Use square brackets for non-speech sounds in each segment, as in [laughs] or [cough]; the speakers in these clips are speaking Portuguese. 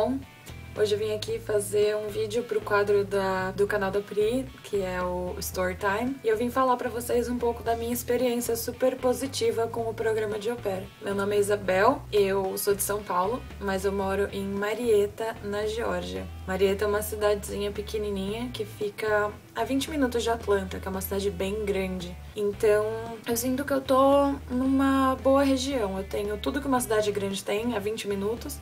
bom? Hoje eu vim aqui fazer um vídeo pro quadro da, do canal da Pri, que é o Storytime, e eu vim falar para vocês um pouco da minha experiência super positiva com o programa de pair. Meu nome é Isabel, eu sou de São Paulo, mas eu moro em Marieta, na Geórgia. Marieta é uma cidadezinha pequenininha que fica a 20 minutos de Atlanta, que é uma cidade bem grande. Então, eu sinto que eu tô numa boa região. Eu tenho tudo que uma cidade grande tem, a 20 minutos,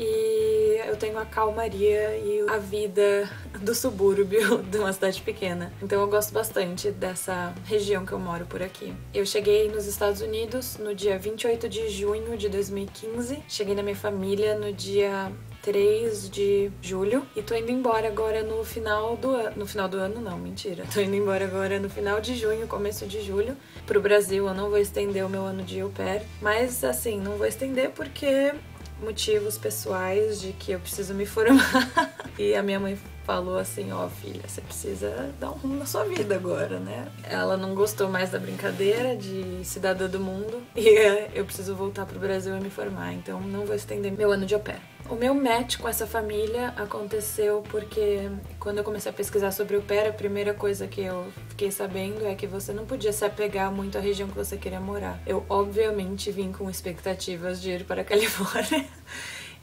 e eu tenho a calmaria e a vida do subúrbio [laughs] de uma cidade pequena. Então eu gosto bastante dessa região que eu moro por aqui. Eu cheguei nos Estados Unidos no dia 28 de junho de 2015. Cheguei na minha família no dia 3 de julho e tô indo embora agora no final do ano. No final do ano, não, mentira. Tô indo embora agora no final de junho, começo de julho, pro Brasil. Eu não vou estender o meu ano de au pair, mas assim, não vou estender porque motivos pessoais de que eu preciso me formar. [laughs] e a minha mãe falou assim: Ó, oh, filha, você precisa dar um rumo na sua vida agora, né? Ela não gostou mais da brincadeira de cidadã do mundo [laughs] e eu preciso voltar pro Brasil e me formar, então não vou estender meu ano de au pair. O meu match com essa família aconteceu porque quando eu comecei a pesquisar sobre o pair, a primeira coisa que eu fiquei sabendo é que você não podia se apegar muito à região que você queria morar. Eu obviamente vim com expectativas de ir para a [laughs] Califórnia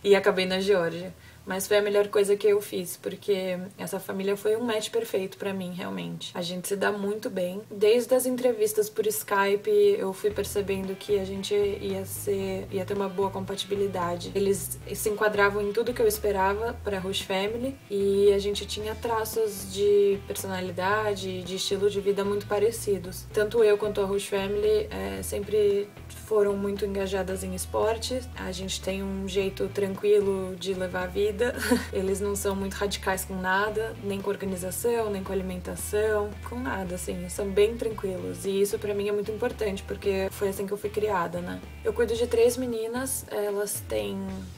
e acabei na Geórgia. Mas foi a melhor coisa que eu fiz, porque essa família foi um match perfeito para mim, realmente. A gente se dá muito bem. Desde as entrevistas por Skype, eu fui percebendo que a gente ia ser, ia ter uma boa compatibilidade. Eles se enquadravam em tudo que eu esperava para Rush Family e a gente tinha traços de personalidade, de estilo de vida muito parecidos. Tanto eu quanto a Rush Family é, sempre foram muito engajadas em esporte. A gente tem um jeito tranquilo de levar a vida. [laughs] Eles não são muito radicais com nada, nem com organização, nem com alimentação, com nada, assim. São bem tranquilos. E isso para mim é muito importante, porque foi assim que eu fui criada, né? Eu cuido de três meninas, elas têm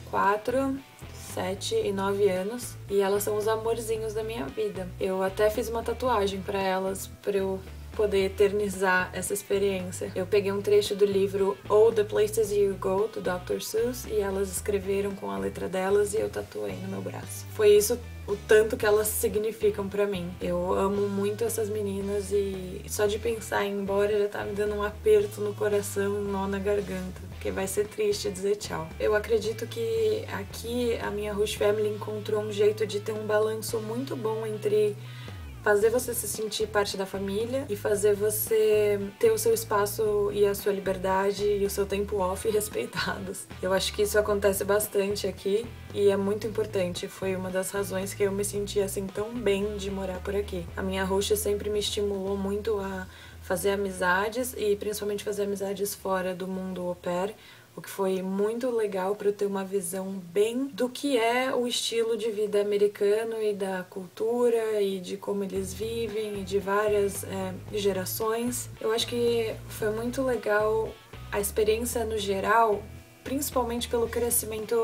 quatro, 7 e 9 anos e elas são os amorzinhos da minha vida. Eu até fiz uma tatuagem para elas para eu poder eternizar essa experiência. Eu peguei um trecho do livro All the Places You Go, do Dr. Seuss, e elas escreveram com a letra delas e eu tatuei no meu braço. Foi isso o tanto que elas significam para mim. Eu amo muito essas meninas e só de pensar em ir embora já tá me dando um aperto no coração, um nó na garganta, porque vai ser triste dizer tchau. Eu acredito que aqui a minha Rush Family encontrou um jeito de ter um balanço muito bom entre fazer você se sentir parte da família e fazer você ter o seu espaço e a sua liberdade e o seu tempo off [laughs] respeitados. Eu acho que isso acontece bastante aqui e é muito importante. Foi uma das razões que eu me senti assim tão bem de morar por aqui. A minha roxa sempre me estimulou muito a fazer amizades e principalmente fazer amizades fora do mundo au pair, o que foi muito legal para eu ter uma visão bem do que é o estilo de vida americano e da cultura e de como eles vivem e de várias é, gerações. Eu acho que foi muito legal a experiência no geral principalmente pelo crescimento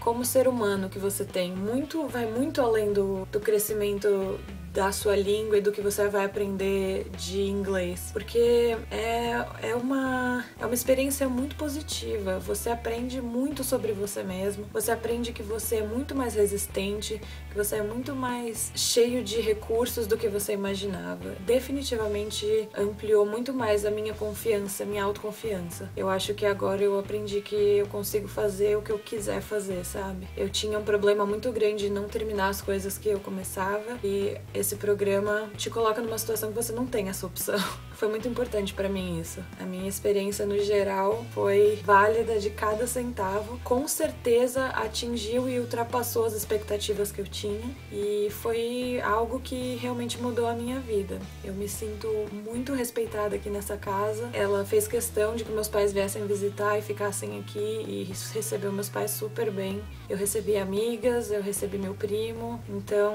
como ser humano que você tem. Muito vai muito além do, do crescimento da sua língua e do que você vai aprender de inglês, porque é, é, uma, é uma experiência muito positiva. Você aprende muito sobre você mesmo, você aprende que você é muito mais resistente, que você é muito mais cheio de recursos do que você imaginava. Definitivamente ampliou muito mais a minha confiança, minha autoconfiança. Eu acho que agora eu aprendi que eu consigo fazer o que eu quiser fazer, sabe? Eu tinha um problema muito grande de não terminar as coisas que eu começava e esse programa te coloca numa situação que você não tem essa opção. Foi muito importante para mim isso. A minha experiência no geral foi válida de cada centavo. Com certeza atingiu e ultrapassou as expectativas que eu tinha e foi algo que realmente mudou a minha vida. Eu me sinto muito respeitada aqui nessa casa. Ela fez questão de que meus pais viessem visitar e ficassem aqui e recebeu meus pais super bem. Eu recebi amigas, eu recebi meu primo, então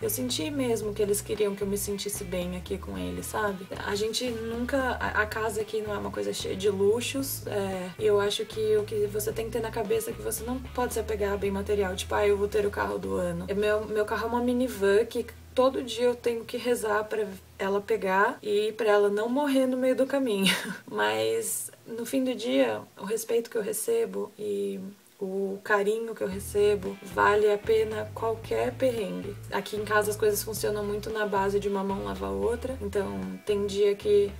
eu senti mesmo que eles queriam que eu me sentisse bem aqui com eles, sabe? A gente nunca. A casa aqui não é uma coisa cheia de luxos. É, eu acho que o que você tem que ter na cabeça é que você não pode se apegar a bem material. Tipo, ah, eu vou ter o carro do ano. Meu, meu carro é uma minivan que todo dia eu tenho que rezar para ela pegar e para ela não morrer no meio do caminho. [laughs] Mas no fim do dia, o respeito que eu recebo e o carinho que eu recebo, vale a pena qualquer perrengue. Aqui em casa as coisas funcionam muito na base de uma mão lavar a outra, então tem dia que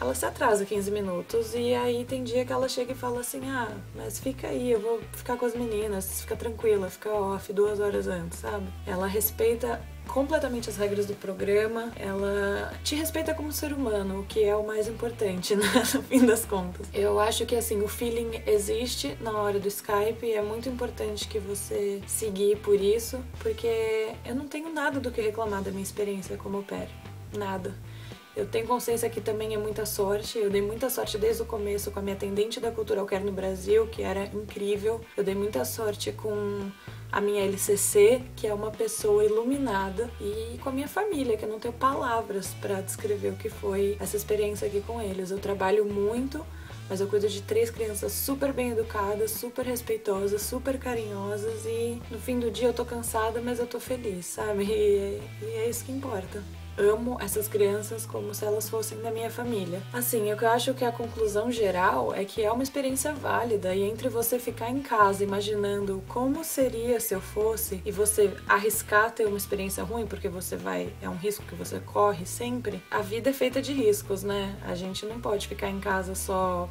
ela se atrasa 15 minutos e aí tem dia que ela chega e fala assim: Ah, mas fica aí, eu vou ficar com as meninas, fica tranquila, fica off duas horas antes, sabe? Ela respeita completamente as regras do programa, ela te respeita como ser humano, o que é o mais importante, [laughs] né? no fim das contas. Eu acho que assim, o feeling existe na hora do Skype e é muito importante que você seguir por isso, porque eu não tenho nada do que reclamar da minha experiência como au pair. Nada. Eu tenho consciência que também é muita sorte. Eu dei muita sorte desde o começo com a minha atendente da Cultural Care no Brasil, que era incrível. Eu dei muita sorte com a minha LCC, que é uma pessoa iluminada, e com a minha família, que eu não tenho palavras para descrever o que foi essa experiência aqui com eles. Eu trabalho muito, mas eu cuido de três crianças super bem educadas, super respeitosas, super carinhosas e no fim do dia eu tô cansada, mas eu tô feliz, sabe? E, e é isso que importa amo essas crianças como se elas fossem da minha família. Assim, eu acho que a conclusão geral é que é uma experiência válida e entre você ficar em casa imaginando como seria se eu fosse e você arriscar ter uma experiência ruim porque você vai é um risco que você corre sempre. A vida é feita de riscos, né? A gente não pode ficar em casa só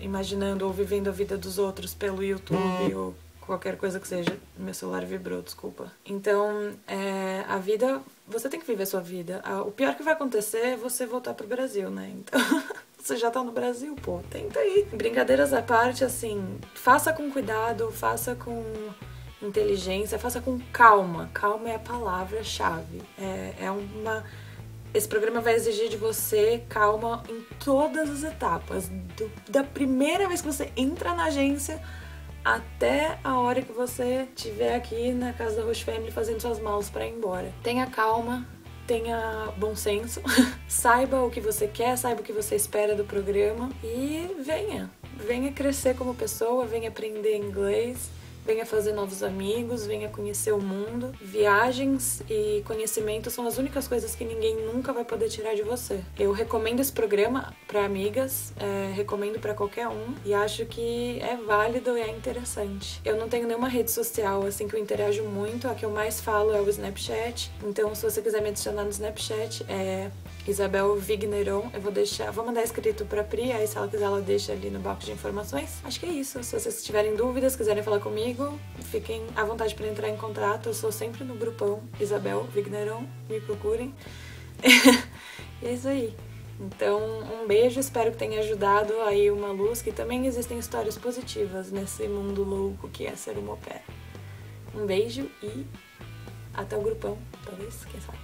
imaginando ou vivendo a vida dos outros pelo YouTube ou qualquer coisa que seja. Meu celular vibrou, desculpa. Então, é, a vida, você tem que viver a sua vida. O pior que vai acontecer é você voltar pro Brasil, né? Então. [laughs] você já tá no Brasil, pô, tenta aí. Brincadeiras à parte, assim, faça com cuidado, faça com inteligência, faça com calma. Calma é a palavra-chave. É, é uma. Esse programa vai exigir de você calma em todas as etapas. Do, da primeira vez que você entra na agência até a hora que você estiver aqui na casa da Roche Family fazendo suas malas para ir embora. Tenha calma, tenha bom senso, [laughs] saiba o que você quer, saiba o que você espera do programa e venha. Venha crescer como pessoa, venha aprender inglês venha fazer novos amigos, venha conhecer o mundo. Viagens e conhecimento são as únicas coisas que ninguém nunca vai poder tirar de você. Eu recomendo esse programa para amigas, é, recomendo para qualquer um e acho que é válido e é interessante. Eu não tenho nenhuma rede social assim que eu interajo muito, a que eu mais falo é o Snapchat. Então, se você quiser me adicionar no Snapchat, é Isabel Vigneron. Eu vou deixar, vou mandar escrito pra Pri, aí se ela quiser ela deixa ali no box de informações. Acho que é isso. Se vocês tiverem dúvidas, quiserem falar comigo, fiquem à vontade para entrar em contato. Eu sou sempre no grupão Isabel Vigneron, me procurem. [laughs] e é isso aí. Então, um beijo, espero que tenha ajudado aí uma luz, que também existem histórias positivas nesse mundo louco que é ser uma pé. Um beijo e até o grupão, talvez, quem sabe.